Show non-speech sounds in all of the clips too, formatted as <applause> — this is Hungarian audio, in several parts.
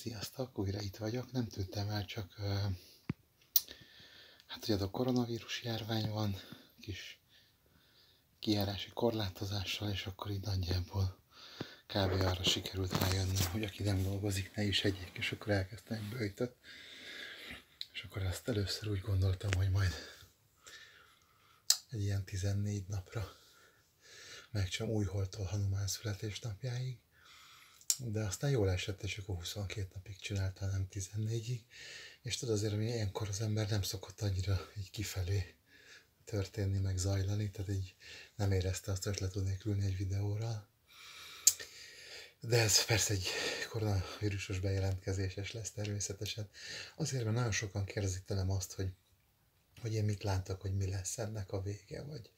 Sziasztok, újra itt vagyok. Nem tűntem el, csak hát ugye a koronavírus járvány van, kis kijárási korlátozással, és akkor így nagyjából kb. arra sikerült rájönnöm, hogy aki nem dolgozik, ne is egyik, és akkor elkezdtem bőjtöt. És akkor ezt először úgy gondoltam, hogy majd egy ilyen 14 napra megcsom újholtól Hanumán születésnapjáig de aztán jól esett, és akkor 22 napig csinálta, nem 14-ig. És tudod azért, hogy ilyenkor az ember nem szokott annyira így kifelé történni, meg zajlani, tehát így nem érezte azt, hogy le tudnék ülni egy videóra. De ez persze egy koronavírusos bejelentkezéses lesz természetesen. Azért, mert nagyon sokan kérdezik tőlem azt, hogy, hogy én mit látok, hogy mi lesz ennek a vége, vagy,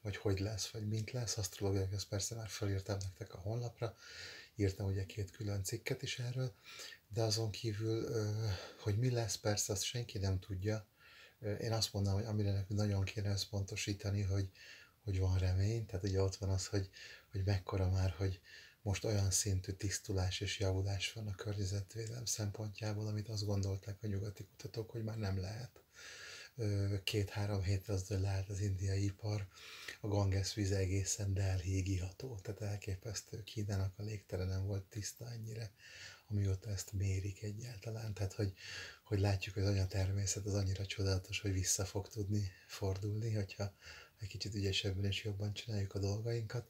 vagy hogy lesz, vagy mint lesz. Asztrológiák, ezt persze már felírtam nektek a honlapra, írtam ugye két külön cikket is erről, de azon kívül, hogy mi lesz, persze azt senki nem tudja. Én azt mondom, hogy amire nekünk nagyon kéne összpontosítani, hogy, hogy van remény, tehát ugye ott van az, hogy, hogy mekkora már, hogy most olyan szintű tisztulás és javulás van a környezetvédelem szempontjából, amit azt gondolták a nyugati kutatók, hogy már nem lehet két-három hétre az lehet az indiai ipar, a Ganges víz egészen delhígiható, tehát elképesztő. Kínának a légtere nem volt tiszta ennyire, amióta ezt mérik egyáltalán. Tehát, hogy, hogy látjuk, hogy az anyatermészet az annyira csodálatos, hogy vissza fog tudni fordulni, hogyha egy kicsit ügyesebben és jobban csináljuk a dolgainkat.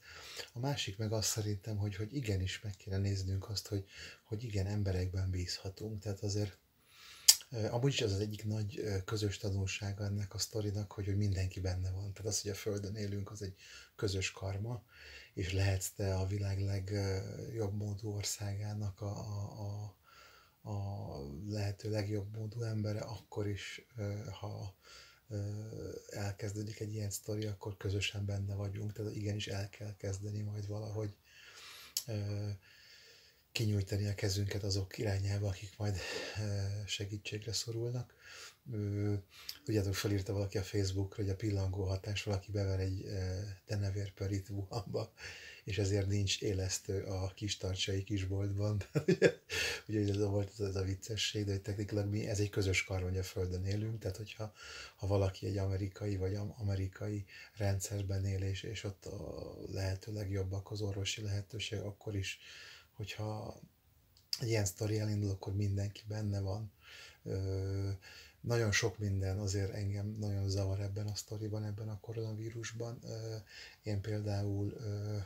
A másik meg azt szerintem, hogy, hogy igenis meg kéne néznünk azt, hogy, hogy igen, emberekben bízhatunk. Tehát azért Amúgy is az az egyik nagy közös tanulsága ennek a sztorinak, hogy, hogy mindenki benne van. Tehát az, hogy a Földön élünk, az egy közös karma, és lehetsz te a világ legjobb módú országának a, a, a, a lehető legjobb módú embere, akkor is, ha elkezdődik egy ilyen sztori, akkor közösen benne vagyunk, tehát igenis el kell kezdeni majd valahogy kinyújtani a kezünket azok irányába, akik majd segítségre szorulnak. Tudjátok, felírta valaki a Facebookra, hogy a pillangó hatás, valaki bever egy denevérperit Wuhanba, és ezért nincs élesztő a kis tartsai kisboltban. <laughs> ugye ez volt ez, ez a viccesség, de technikailag mi, ez egy közös kar, hogy a Földön élünk, tehát hogyha ha valaki egy amerikai vagy amerikai rendszerben él, és, és ott a lehető legjobbak az orvosi lehetőség, akkor is hogyha egy ilyen sztori elindul, akkor mindenki benne van. Ö, nagyon sok minden azért engem nagyon zavar ebben a sztoriban, ebben a koronavírusban. Ö, én például ö,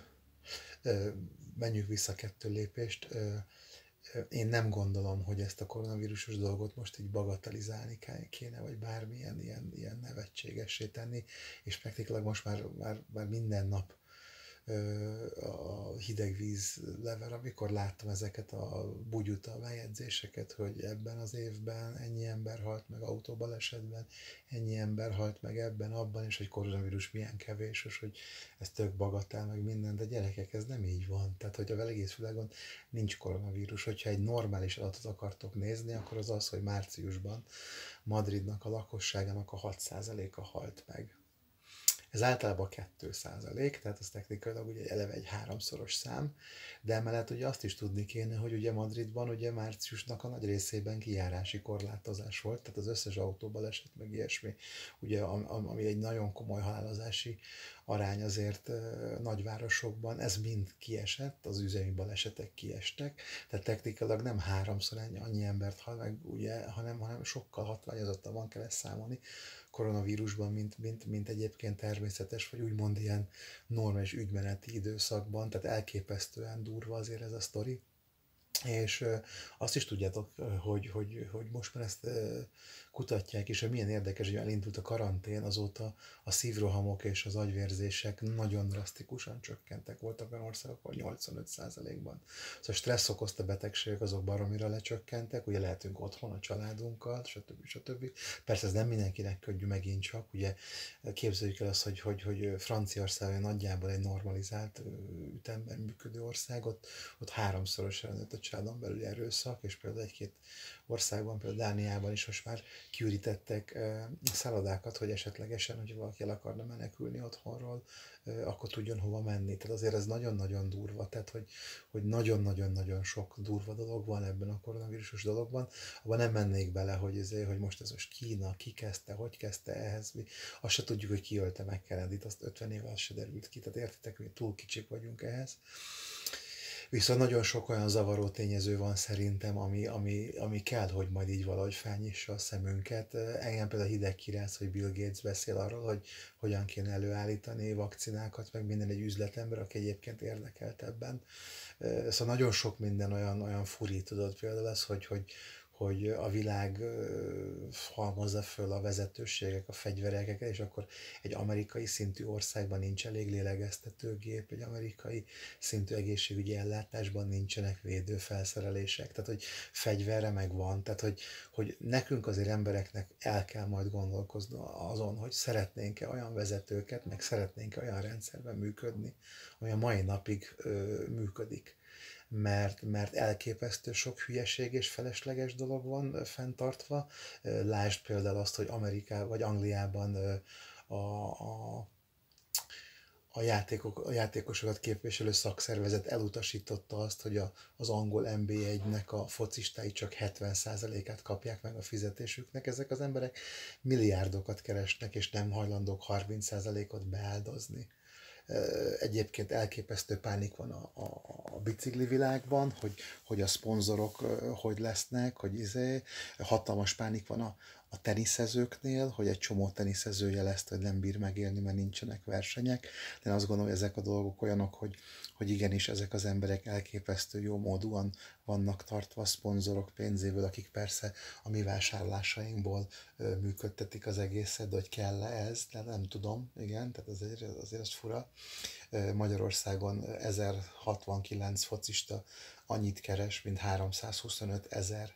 ö, menjünk vissza kettő lépést. Ö, én nem gondolom, hogy ezt a koronavírusos dolgot most így bagatelizálni kéne, vagy bármilyen ilyen, ilyen nevetségessé tenni, és praktikailag most már, már, már minden nap a hideg víz lever, amikor láttam ezeket a bugyuta bejegyzéseket, hogy ebben az évben ennyi ember halt meg autóbalesetben, ennyi ember halt meg ebben, abban, és hogy koronavírus milyen kevés, és hogy ez tök bagatál meg minden, de gyerekek, ez nem így van. Tehát, hogy a egész világon nincs koronavírus. Hogyha egy normális adatot akartok nézni, akkor az az, hogy márciusban Madridnak a lakosságának a 6%-a halt meg ez általában 2 százalék, tehát ez technikailag ugye eleve egy háromszoros szám, de emellett ugye azt is tudni kéne, hogy ugye Madridban ugye márciusnak a nagy részében kijárási korlátozás volt, tehát az összes autóbaleset meg ilyesmi, ugye ami egy nagyon komoly halálozási arány azért nagyvárosokban, ez mind kiesett, az üzemi balesetek kiestek, tehát technikailag nem háromszor ennyi, annyi embert hal meg, ugye, hanem, hanem sokkal hatványozottabban kell ezt számolni koronavírusban, mint, mint, mint egyébként természetes, vagy úgymond ilyen normális ügymeneti időszakban, tehát elképesztően durva azért ez a sztori. És azt is tudjátok, hogy, hogy, hogy most már ezt kutatják, és milyen érdekes, hogy elindult a karantén, azóta a szívrohamok és az agyvérzések nagyon drasztikusan csökkentek. Voltak olyan országok, ahol 85%-ban. Szóval stressz okozta betegségek azok baromira lecsökkentek, ugye lehetünk otthon a családunkkal, stb. stb. Persze ez nem mindenkinek könnyű megint csak, ugye képzeljük el azt, hogy, hogy, hogy Franciaország nagyjából egy normalizált ütemben működő ország, ott, ott háromszorosan a családon belüli erőszak, és például egy-két országban, például Dániában is most már kiürítettek szállodákat, hogy esetlegesen, hogy valaki el akarna menekülni otthonról, akkor tudjon hova menni. Tehát azért ez nagyon-nagyon durva, tehát hogy, hogy nagyon-nagyon-nagyon sok durva dolog van ebben a koronavírusos dologban, abban nem mennék bele, hogy, ezért, hogy most ez most Kína, ki kezdte, hogy kezdte ehhez, mi azt se tudjuk, hogy ki ölte meg kennedy azt 50 évvel se derült ki, tehát értitek, hogy túl kicsik vagyunk ehhez. Viszont nagyon sok olyan zavaró tényező van szerintem, ami, ami, ami kell, hogy majd így valahogy felnyissa a szemünket. Engem például hideg kirász, hogy Bill Gates beszél arról, hogy hogyan kéne előállítani vakcinákat, meg minden egy üzletember, aki egyébként érdekelt ebben. Szóval nagyon sok minden olyan, olyan furi, tudod, például az, hogy, hogy, hogy a világ halmozza föl a vezetőségek, a fegyvereket, és akkor egy amerikai szintű országban nincs elég lélegeztetőgép, egy amerikai szintű egészségügyi ellátásban nincsenek védőfelszerelések, tehát hogy fegyverre meg van, tehát hogy, hogy nekünk azért embereknek el kell majd gondolkozni azon, hogy szeretnénk-e olyan vezetőket, meg szeretnénk-e olyan rendszerben működni, ami a mai napig ö, működik mert, mert elképesztő sok hülyeség és felesleges dolog van fenntartva. Lásd például azt, hogy Amerikában vagy Angliában a, a a, játékok, a játékosokat képviselő szakszervezet elutasította azt, hogy a, az angol NB1-nek a focistái csak 70%-át kapják meg a fizetésüknek. Ezek az emberek milliárdokat keresnek, és nem hajlandók 30%-ot beáldozni egyébként elképesztő pánik van a, a, a bicikli világban, hogy, hogy a szponzorok hogy lesznek, hogy izé, hatalmas pánik van a, a teniszezőknél, hogy egy csomó teniszező jelezte, hogy nem bír megélni, mert nincsenek versenyek. De én azt gondolom, hogy ezek a dolgok olyanok, hogy, hogy igenis ezek az emberek elképesztő jó módúan vannak tartva szponzorok pénzéből, akik persze a mi vásárlásainkból ö, működtetik az egészet, de hogy kell -e ez, de nem tudom, igen, tehát azért, azért az fura. Magyarországon 1069 focista annyit keres, mint 325 ezer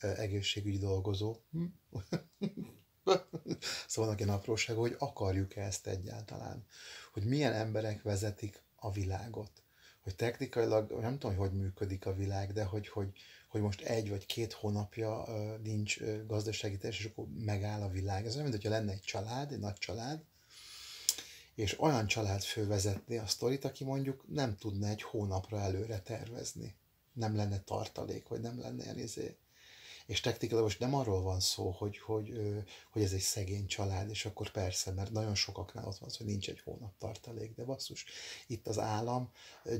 egészségügyi dolgozó. Hm? <laughs> szóval vannak ilyen apróság, hogy akarjuk-e ezt egyáltalán. Hogy milyen emberek vezetik a világot. Hogy technikailag, nem tudom, hogy hogy működik a világ, de hogy, hogy, hogy most egy vagy két hónapja nincs gazdasági teljes, és akkor megáll a világ. Ez olyan, mint hogyha lenne egy család, egy nagy család, és olyan család fővezetni a sztorit, aki mondjuk nem tudna egy hónapra előre tervezni. Nem lenne tartalék, vagy nem lenne ilyen izé és technikailag most nem arról van szó, hogy, hogy, hogy ez egy szegény család, és akkor persze, mert nagyon sokaknál ott van az, hogy nincs egy hónap tartalék, de basszus, itt az állam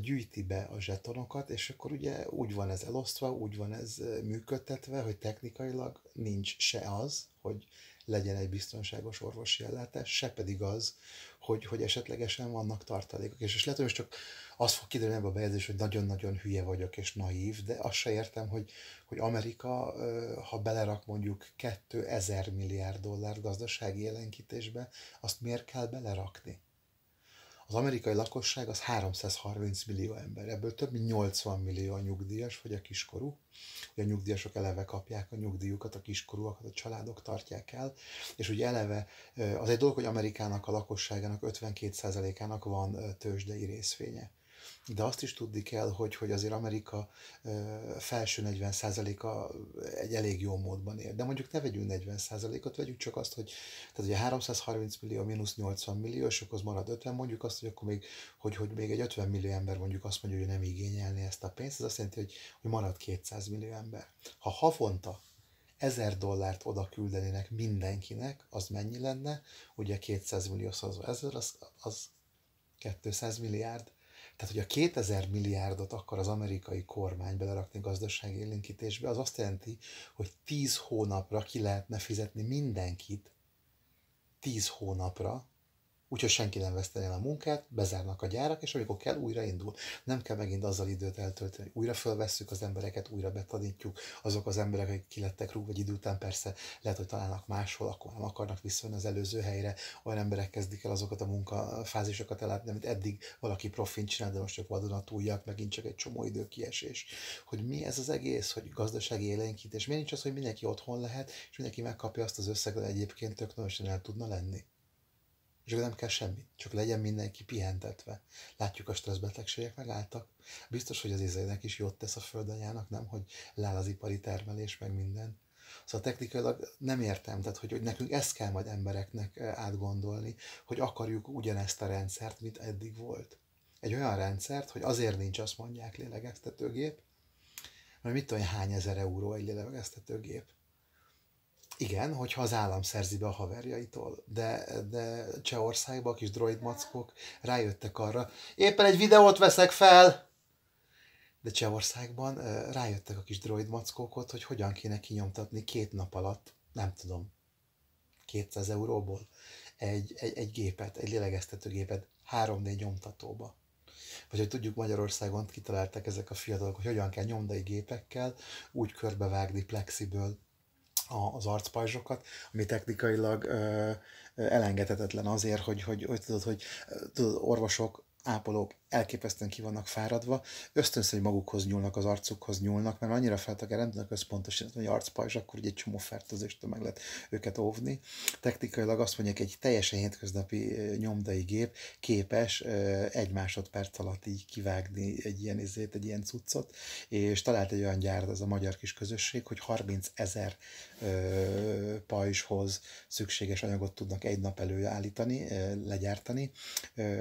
gyűjti be a zsetonokat, és akkor ugye úgy van ez elosztva, úgy van ez működtetve, hogy technikailag nincs se az, hogy legyen egy biztonságos orvosi ellátás, se pedig az, hogy, hogy esetlegesen vannak tartalékok. És, és lehet, hogy most csak az fog kiderülni ebbe a bejegyzés, hogy nagyon-nagyon hülye vagyok és naív, de azt se értem, hogy, hogy Amerika, ha belerak mondjuk 2000 milliárd dollár gazdasági jelenkítésbe, azt miért kell belerakni? Az amerikai lakosság az 330 millió ember, ebből több mint 80 millió a nyugdíjas vagy a kiskorú. Ugye a nyugdíjasok eleve kapják a nyugdíjukat, a kiskorúakat a családok tartják el, és ugye eleve az egy dolog, hogy Amerikának a lakosságának 52%-ának van tőzsdei részvénye de azt is tudni kell, hogy, hogy azért Amerika felső 40%-a egy elég jó módban él. De mondjuk ne vegyünk 40%-ot, vegyük csak azt, hogy tehát ugye 330 millió mínusz 80 millió, és akkor marad 50, mondjuk azt, hogy akkor még, hogy, hogy még egy 50 millió ember mondjuk azt mondja, hogy nem igényelni ezt a pénzt, ez azt jelenti, hogy, hogy marad 200 millió ember. Ha havonta 1000 dollárt oda küldenének mindenkinek, az mennyi lenne? Ugye 200 millió szavazó 1000, az, az 200 milliárd. Tehát, hogy a 2000 milliárdot akar az amerikai kormány belerakni gazdasági élénkítésbe, az azt jelenti, hogy 10 hónapra ki lehetne fizetni mindenkit, 10 hónapra, úgyhogy senki nem veszteni el a munkát, bezárnak a gyárak, és amikor kell, újra indul. Nem kell megint azzal időt eltölteni, újra fölvesszük az embereket, újra betanítjuk, azok az emberek, akik kilettek rúgva egy idő után, persze lehet, hogy találnak máshol, akkor nem akarnak visszajönni az előző helyre, olyan emberek kezdik el azokat a munkafázisokat ellátni, amit eddig valaki profint csinál, de most csak vadonatújak, megint csak egy csomó idő kiesés. Hogy mi ez az egész, hogy gazdasági élénkítés, miért nincs az, hogy mindenki otthon lehet, és mindenki megkapja azt az összeget, egyébként tök el tudna lenni. És akkor nem kell semmit, csak legyen mindenki pihentetve. Látjuk a stresszbetegségek megálltak. Biztos, hogy az izének is jót tesz a földanyának, nem? Hogy leáll az ipari termelés, meg minden. Szóval technikailag nem értem, tehát hogy, hogy nekünk ezt kell majd embereknek eh, átgondolni, hogy akarjuk ugyanezt a rendszert, mint eddig volt. Egy olyan rendszert, hogy azért nincs, azt mondják, lélegeztetőgép, mert mit tudom, hány ezer euró egy lélegeztetőgép. Igen, hogyha az állam szerzi be a haverjaitól, de, de Csehországban a kis droid mackok rájöttek arra, éppen egy videót veszek fel, de Csehországban rájöttek a kis droid mackókot, hogy hogyan kéne kinyomtatni két nap alatt, nem tudom, 200 euróból egy, egy, egy gépet, egy lélegeztető gépet 3D nyomtatóba. Vagy hogy tudjuk Magyarországon kitalálták ezek a fiatalok, hogy hogyan kell nyomdai gépekkel úgy körbevágni plexiből az arcpajzsokat, ami technikailag ö, elengedhetetlen azért, hogy, hogy, hogy tudod, hogy tudod, orvosok, ápolók elképesztően ki vannak fáradva, ösztönszerű magukhoz nyúlnak, az arcukhoz nyúlnak, mert annyira feltak el, nem tudnak összpontosítani, hogy arcpajzs, akkor ugye egy csomó fertőzéstől meg lehet őket óvni. Technikailag azt mondják, egy teljesen hétköznapi nyomdai gép képes egy másodperc alatt így kivágni egy ilyen izét, egy ilyen cuccot, és talált egy olyan gyárat, ez a magyar kis közösség, hogy 30 ezer pajzshoz szükséges anyagot tudnak egy nap előállítani, legyártani,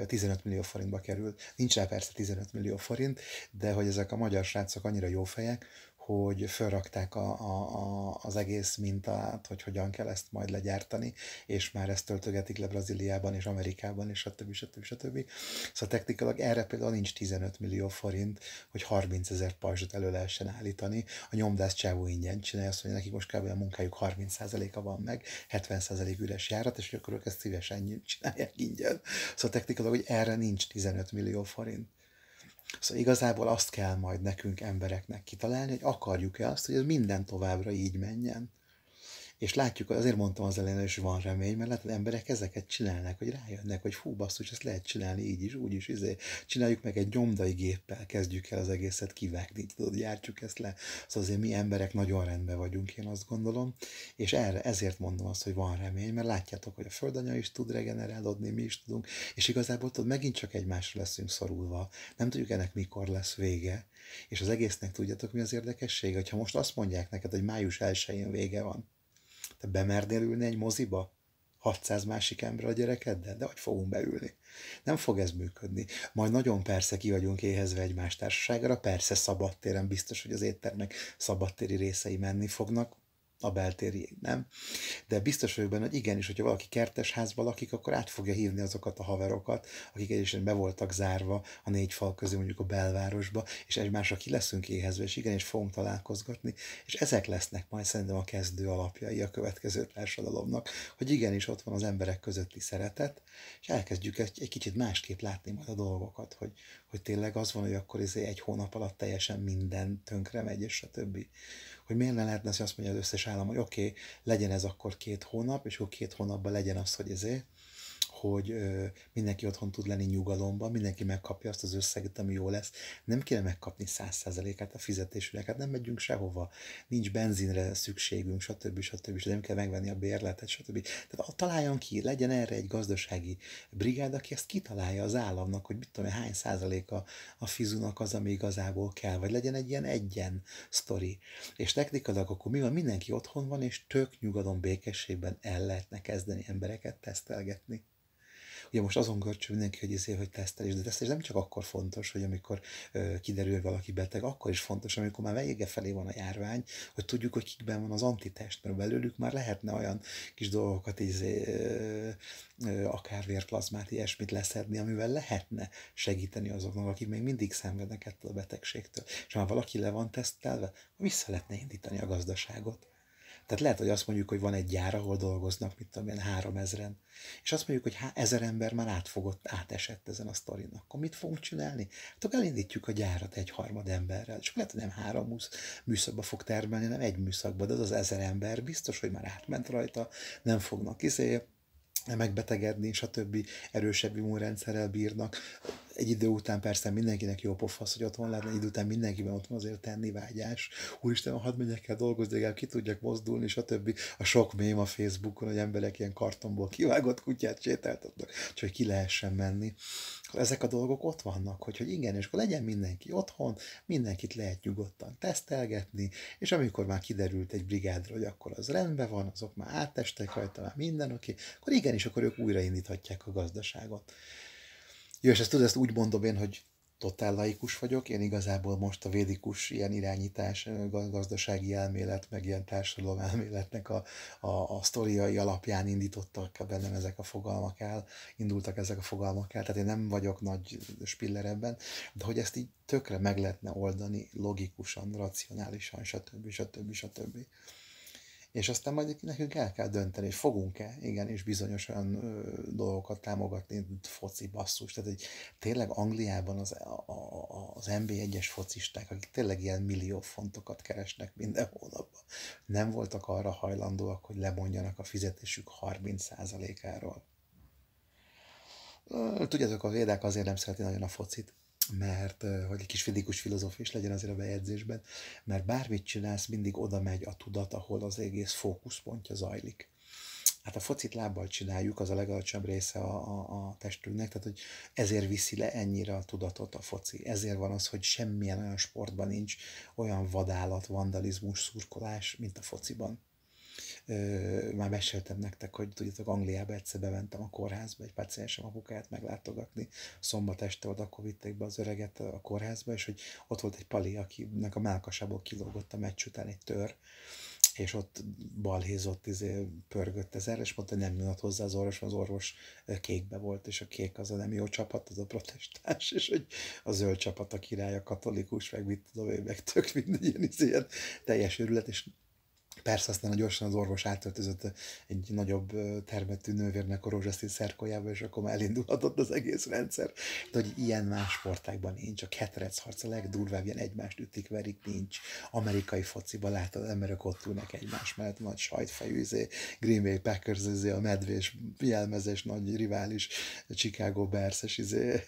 15 millió forintba kerül. Nincs rá persze 15 millió forint, de hogy ezek a magyar srácok annyira jó fejek, hogy felrakták a, a, a, az egész mintát, hogy hogyan kell ezt majd legyártani, és már ezt töltögetik le Brazíliában és Amerikában, és stb. stb. stb. Szóval technikailag erre például nincs 15 millió forint, hogy 30 ezer pajzsot elő lehessen állítani. A nyomdász csávó ingyen csinálja, azt mondja, nekik most kb. a munkájuk 30%-a van meg, 70% üres járat, és akkor ők ezt szívesen csinálják ingyen. Szóval technikailag, hogy erre nincs 15 millió forint. Szóval igazából azt kell majd nekünk embereknek kitalálni, hogy akarjuk-e azt, hogy ez minden továbbra így menjen. És látjuk, azért mondtam az elején, hogy van remény, mert látod, emberek ezeket csinálnak, hogy rájönnek, hogy fú, basszus, ezt lehet csinálni így is, úgy is, izé. csináljuk meg egy nyomdai géppel, kezdjük el az egészet kivágni, tudod, jártjuk ezt le. Szóval azért mi emberek nagyon rendben vagyunk, én azt gondolom, és erre, ezért mondom azt, hogy van remény, mert látjátok, hogy a földanya is tud regenerálódni, mi is tudunk, és igazából tudod, megint csak egymásra leszünk szorulva. Nem tudjuk ennek mikor lesz vége, és az egésznek tudjátok, mi az érdekessége? Hogyha most azt mondják neked, hogy május 1-én vége van, bemernél ülni egy moziba? 600 másik ember a gyerekeddel? De hogy fogunk beülni? Nem fog ez működni. Majd nagyon persze ki vagyunk éhezve egymás társaságra, persze szabadtéren biztos, hogy az éttermek szabadtéri részei menni fognak, a beltéri, nem? De biztos vagyok benne, hogy igenis, hogyha valaki kertes házban lakik, akkor át fogja hívni azokat a haverokat, akik egyébként be voltak zárva a négy fal közül mondjuk a belvárosba, és egymásra ki leszünk éhezve, és igenis fogunk találkozgatni, és ezek lesznek majd szerintem a kezdő alapjai a következő társadalomnak, hogy igenis ott van az emberek közötti szeretet, és elkezdjük egy, egy kicsit másképp látni majd a dolgokat, hogy, hogy tényleg az van, hogy akkor izé egy hónap alatt teljesen minden tönkre megy, és a többi hogy miért ne lehetne azt mondja az összes állam, hogy oké, okay, legyen ez akkor két hónap, és akkor két hónapban legyen az, hogy ezért, hogy mindenki otthon tud lenni nyugalomban, mindenki megkapja azt az összeget, ami jó lesz. Nem kéne megkapni száz százalékát a fizetésünknek, hát nem megyünk sehova, nincs benzinre szükségünk, stb. stb. stb. nem kell megvenni a bérletet, stb. Tehát találjon ki, legyen erre egy gazdasági brigád, aki ezt kitalálja az államnak, hogy mit tudom, hány százaléka a fizunak az, ami igazából kell, vagy legyen egy ilyen egyen sztori. És technikailag akkor mi van? Mindenki otthon van, és tök nyugalom békességben el lehetne kezdeni embereket tesztelgetni. Ugye most azon görcső mindenki, hogy izé, hogy tesztelés, de tesztelés nem csak akkor fontos, hogy amikor ö, kiderül, valaki beteg, akkor is fontos, amikor már vége felé van a járvány, hogy tudjuk, hogy kikben van az antitest, mert belőlük már lehetne olyan kis dolgokat, izé, ö, ö, akár vérplazmát, ilyesmit leszedni, amivel lehetne segíteni azoknak, akik még mindig szenvednek ettől a betegségtől. És ha már valaki le van tesztelve, vissza lehetne indítani a gazdaságot. Tehát lehet, hogy azt mondjuk, hogy van egy gyár, ahol dolgoznak, mit tudom én, három ezeren, és azt mondjuk, hogy há, ezer ember már átfogott, átesett ezen a sztorin. Akkor mit fogunk csinálni? Hát akkor elindítjuk a gyárat egy harmad emberrel. Csak lehet, hogy nem három műszakba fog termelni, hanem egy műszakba, de az az ezer ember biztos, hogy már átment rajta, nem fognak izé, megbetegedni, stb. erősebb immunrendszerrel bírnak. egy idő után persze mindenkinek jó pofasz, hogy otthon lehetne, egy idő után mindenkiben ott van azért tenni vágyás. Úristen, hadd menjek el dolgozni, legalább ki tudjak mozdulni, stb. A sok mém a Facebookon, hogy emberek ilyen kartonból kivágott kutyát sétáltatnak, csak hogy ki lehessen menni. Ezek a dolgok ott vannak, hogy, hogy igen, és akkor legyen mindenki otthon, mindenkit lehet nyugodtan tesztelgetni, és amikor már kiderült egy brigádra, hogy akkor az rendben van, azok már áttestek rajta, már minden oké, akkor igenis, akkor ők újraindíthatják a gazdaságot. Jó, és ezt tudod, ezt úgy mondom én, hogy totál laikus vagyok, én igazából most a védikus ilyen irányítás, gazdasági elmélet, meg ilyen társadalom elméletnek a, a, a sztoriai alapján indítottak bennem ezek a fogalmak el, indultak ezek a fogalmak el, tehát én nem vagyok nagy spiller ebben, de hogy ezt így tökre meg lehetne oldani logikusan, racionálisan, stb. stb. stb. stb és aztán majd nekünk el kell dönteni, hogy fogunk-e, igen, és bizonyos olyan dolgokat támogatni, foci basszus. Tehát, hogy tényleg Angliában az, a, a, az NB1-es focisták, akik tényleg ilyen millió fontokat keresnek minden hónapban, nem voltak arra hajlandóak, hogy lemondjanak a fizetésük 30%-áról. Tudjátok, a védák azért nem szereti nagyon a focit, mert hogy egy kis fizikus filozófia is legyen azért a bejegyzésben, mert bármit csinálsz, mindig oda megy a tudat, ahol az egész fókuszpontja zajlik. Hát a focit lábbal csináljuk, az a legalacsonyabb része a, a, a testünknek, tehát hogy ezért viszi le ennyire a tudatot a foci. Ezért van az, hogy semmilyen olyan sportban nincs olyan vadállat, vandalizmus, szurkolás, mint a fociban már meséltem nektek, hogy tudjátok, Angliába egyszer bementem a kórházba, egy paciensem apukáját meglátogatni, szombat este oda akkor vitték be az öreget a kórházba, és hogy ott volt egy pali, akinek a melkasából kilógott a meccs után egy tör, és ott balhézott, izé, pörgött ezer, és mondta, hogy nem jön hozzá az orvos, az orvos kékbe volt, és a kék az a nem jó csapat, az a protestáns, és hogy a zöld csapat a király, a katolikus, meg mit tudom én, meg tök mindegy ilyen, izé, ilyen teljes őrület, és Persze aztán a gyorsan az orvos átöltözött egy nagyobb termetű nővérnek a rózsaszín szerkolyába, és akkor már elindulhatott az egész rendszer. De hogy ilyen más sportákban nincs. A ketrec harc a legdurvább, ilyen egymást ütik, verik, nincs. Amerikai fociban látod, emberek ott ülnek egymás mellett, nagy sajtfejű, izé, Green Bay Packers, izé, a medvés, jelmezes, nagy rivális, Chicago Bears, és izé,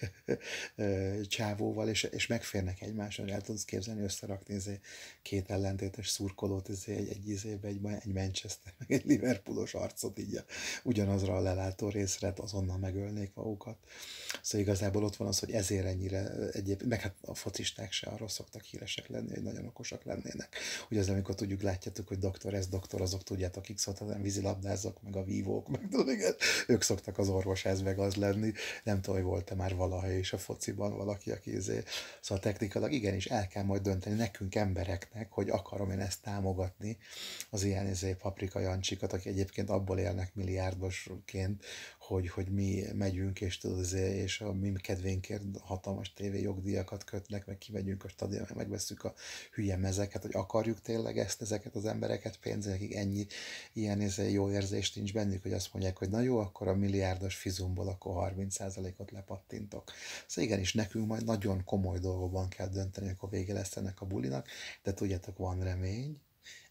<laughs> csávóval, és, és megférnek egymásra, el tudsz képzelni, összerakni izé, két ellentétes szurkolót, izé, egy, egy izébe, egy, egy Manchester, meg egy Liverpoolos arcot így ugyanazra a lelátó részre, azonnal megölnék magukat. Szóval igazából ott van az, hogy ezért ennyire egyéb, meg hát a focisták se arról szoktak híresek lenni, hogy nagyon okosak lennének. Ugye az, amikor tudjuk, látjátok, hogy doktor, ez doktor, azok tudjátok, akik nem vízilabdázok, meg a vívók, meg tudom, igen, ők szoktak az orvosház meg az lenni. Nem tudom, hogy volt-e már valaha is a fociban valaki, aki izé. Szóval technikailag igenis el kell majd dönteni nekünk embereknek, hogy akarom én ezt támogatni, az ilyen izé, paprika jancsikat, akik egyébként abból élnek milliárdosként, hogy, hogy mi megyünk, és, tudod, és a mi kedvénkért hatalmas tévé jogdíjakat kötnek, meg kimegyünk a stadion, meg megveszük a hülye mezeket, hogy akarjuk tényleg ezt, ezeket az embereket pénzni, akik ennyi ilyen izé, jó érzést nincs bennük, hogy azt mondják, hogy na jó, akkor a milliárdos fizumból akkor 30%-ot lepattintok. Szóval igenis, nekünk majd nagyon komoly dolgokban kell dönteni, akkor vége lesz ennek a bulinak, de tudjátok, van remény,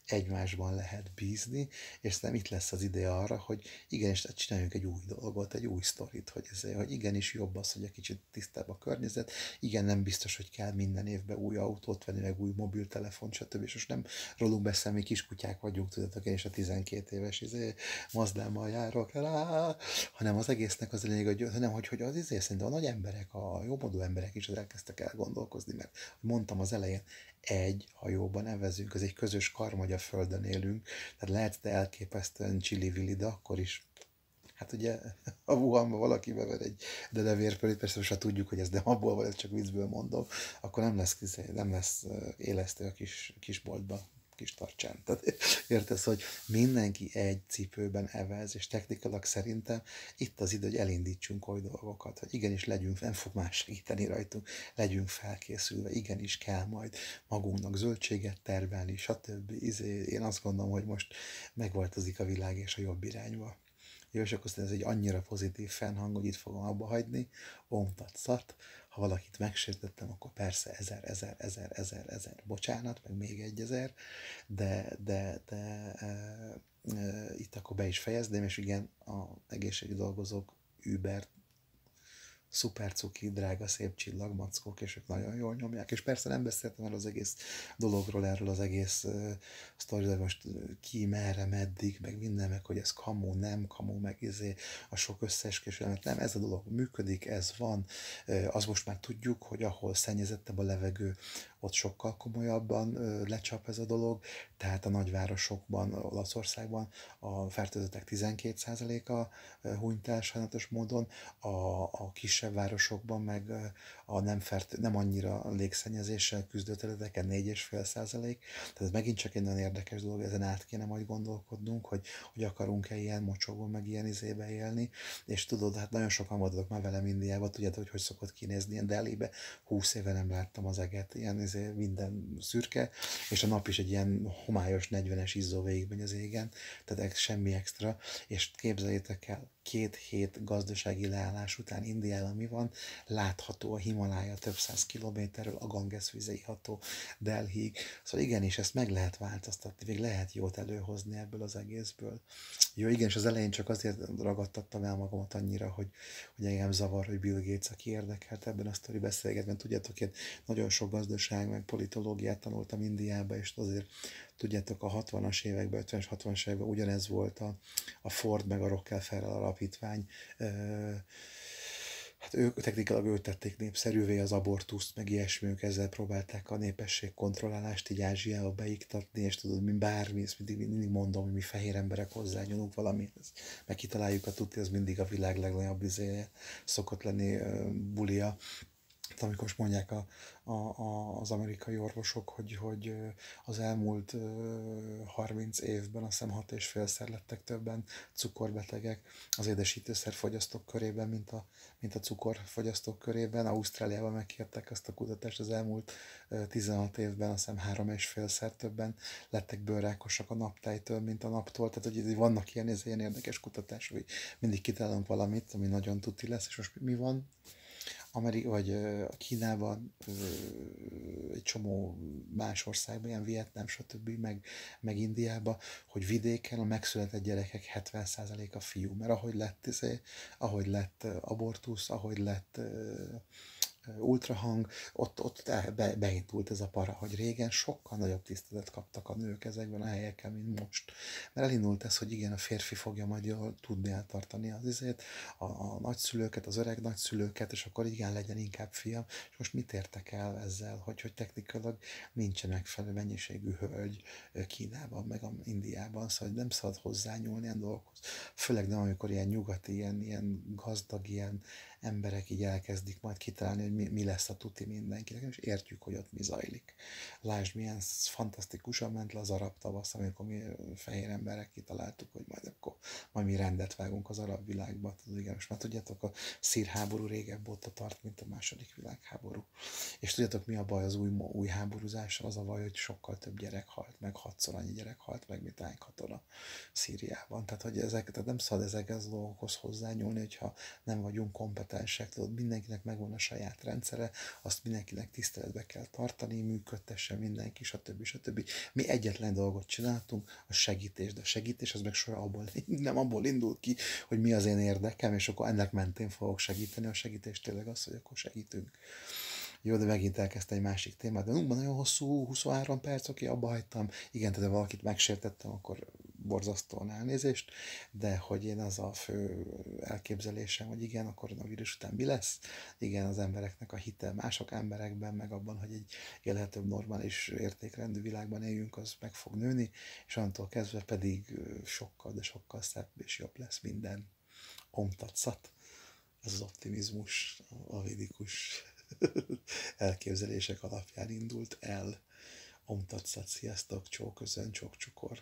egymásban lehet bízni, és szerintem itt lesz az ideje arra, hogy igenis csináljunk egy új dolgot, egy új sztorit, hogy, ez, hogy igenis jobb az, hogy egy kicsit tisztább a környezet, igen, nem biztos, hogy kell minden évben új autót venni, meg új mobiltelefon, stb. És most nem rólunk beszélni, mi kiskutyák vagyunk, tudjátok, én is a 12 éves izé, Mazdámmal járok, rá, hanem az egésznek az lényeg, hogy, hanem, hogy, hogy az izé, szerintem a nagy emberek, a jómodú emberek is elkezdtek el gondolkozni, mert mondtam az elején, egy hajóban nevezünk, ez egy közös karm, hogy a Földön élünk, tehát lehet de elképesztően csili de akkor is Hát ugye <laughs> a Wuhanban valaki bever egy dedevérpölét, persze most tudjuk, hogy ez nem abból van, csak viccből mondom, akkor nem lesz, nem lesz élesztő a kis, kisboltban kis tartsán. Tehát <laughs> értesz, hogy mindenki egy cipőben evez, és technikailag szerintem itt az idő, hogy elindítsunk oly dolgokat, hogy igenis legyünk, nem fog más segíteni rajtunk, legyünk felkészülve, igenis kell majd magunknak zöldséget tervelni, stb. Izé, én azt gondolom, hogy most megváltozik a világ és a jobb irányba. Jó, és akkor ez egy annyira pozitív fennhang, hogy itt fogom abba hagyni, omtat szat, ha valakit megsértettem, akkor persze ezer, ezer, ezer, ezer, ezer, bocsánat, meg még egy ezer, de, de, de e, e, itt akkor be is fejezném, és igen, a egészségi dolgozók Uber szuper cuki, drága, szép csillagmackók, és ők nagyon jól nyomják. És persze nem beszéltem el az egész dologról, erről az egész uh, sztoriról, most ki, merre, meddig, meg minden, meg hogy ez kamu, nem kamu, meg izé, a sok összeesküvés, nem, ez a dolog működik, ez van, uh, az most már tudjuk, hogy ahol szennyezettebb a levegő, ott sokkal komolyabban lecsap ez a dolog, tehát a nagyvárosokban, Olaszországban a fertőzöttek 12%-a hunyt el sajnálatos módon, a, a kisebb városokban meg a nem, fert, nem annyira légszennyezéssel küzdő területeken 4,5 százalék. Tehát ez megint csak egy nagyon érdekes dolog, ezen át kéne majd gondolkodnunk, hogy, hogy akarunk-e ilyen mocsokban, meg ilyen izébe élni. És tudod, hát nagyon sokan voltatok már velem Indiában, tudjátok, hogy hogy szokott kinézni ilyen Delhibe. 20 éve nem láttam az eget, ilyen izé, minden szürke, és a nap is egy ilyen homályos 40-es izzó végigmegy az égen, tehát semmi extra, és képzeljétek el, két hét gazdasági leállás után Indiában mi van, látható a Himalája több száz kilométerről, a Ganges vize iható Delhiig. Szóval igenis, ezt meg lehet változtatni, még lehet jót előhozni ebből az egészből. Jó, igen, és az elején csak azért ragadtattam el magamat annyira, hogy, hogy engem zavar, hogy Bill Gates, aki érdekelt ebben a sztori beszélgetben. Tudjátok, én nagyon sok gazdaság, meg politológiát tanultam Indiába, és azért tudjátok, a 60-as években, 50-es, 60-as években ugyanez volt a, a Ford meg a Rockefeller alapítvány. Hát ők technikailag ők tették népszerűvé az abortuszt, meg ilyesmi, ők ezzel próbálták a népesség kontrollálást így Ázsiába beiktatni, és tudod, mi bármi, ezt mindig, mindig mondom, hogy mi fehér emberek hozzányúlunk valamihez, meg kitaláljuk a tuti, az mindig a világ legnagyobb izéje szokott lenni uh, bulia amikor most mondják a, a, a, az amerikai orvosok, hogy, hogy az elmúlt 30 évben azt hiszem 6,5-szer lettek többen cukorbetegek az édesítőszer fogyasztók körében, mint a, mint a cukorfogyasztók körében. Ausztráliában megkértek azt a kutatást az elmúlt 16 évben, azt hiszem 3,5-szer többen lettek bőrrákosak a naptájtől, mint a naptól. Tehát, hogy vannak ilyen, ilyen érdekes kutatások, hogy mindig kitalálunk valamit, ami nagyon tuti lesz, és most mi van? Amerika, vagy Kínában, egy csomó más országban, ilyen Vietnám, stb., meg, meg Indiában, hogy vidéken a megszületett gyerekek 70%-a fiú, mert ahogy lett, izé, ahogy lett abortusz, ahogy lett ultrahang, ott, ott be, beindult ez a para, hogy régen sokkal nagyobb tiszteletet kaptak a nők ezekben a helyeken, mint most. Mert elindult ez, hogy igen, a férfi fogja majd jól tudni eltartani az izét, a, a nagyszülőket, az öreg nagyszülőket, és akkor igen, legyen inkább fiam. És most mit értek el ezzel, hogy, hogy technikailag nincsen megfelelő mennyiségű hölgy Kínában, meg a Indiában, szóval nem szabad hozzányúlni ilyen dolgokhoz. Főleg nem, amikor ilyen nyugati, ilyen, ilyen gazdag, ilyen emberek így elkezdik majd kitalálni, hogy mi, mi lesz a tuti mindenkinek, és értjük, hogy ott mi zajlik. Lásd, milyen fantasztikusan ment le az arab tavasz, amikor mi fehér emberek kitaláltuk, hogy majd akkor majd mi rendet vágunk az arab világba. Tudod, igen, most már tudjátok, a szírháború régebb óta tart, mint a második világháború. És tudjátok, mi a baj az új, új háborúzással? Az a baj, hogy sokkal több gyerek halt meg, hatszor annyi gyerek halt meg, mint hány katona Szíriában. Tehát, hogy ezek, tehát nem szabad ezekhez a dolgokhoz hozzányúlni, hogyha nem vagyunk kompetensek kompetensek, tudod, mindenkinek megvan a saját rendszere, azt mindenkinek tiszteletbe kell tartani, működtesse mindenki, stb. stb. Mi egyetlen dolgot csináltunk, a segítés, de a segítés az meg soha abból, <laughs> nem abból indult ki, hogy mi az én érdekem, és akkor ennek mentén fogok segíteni. A segítés tényleg az, hogy akkor segítünk. Jó, de megint elkezdte egy másik témát, de nagyon hosszú, 23 perc, oké, abba hagytam. Igen, tehát valakit megsértettem, akkor borzasztóan elnézést, de hogy én az a fő elképzelésem, hogy igen, a koronavírus után mi lesz, igen, az embereknek a hite mások emberekben, meg abban, hogy egy élhetőbb, normális értékrendű világban éljünk, az meg fog nőni, és antól kezdve pedig sokkal, de sokkal szebb és jobb lesz minden. Omtatszat. Ez az optimizmus, a védikus <laughs> elképzelések alapján indult el. Omtatszat, sziasztok, csóközön, csók csukor.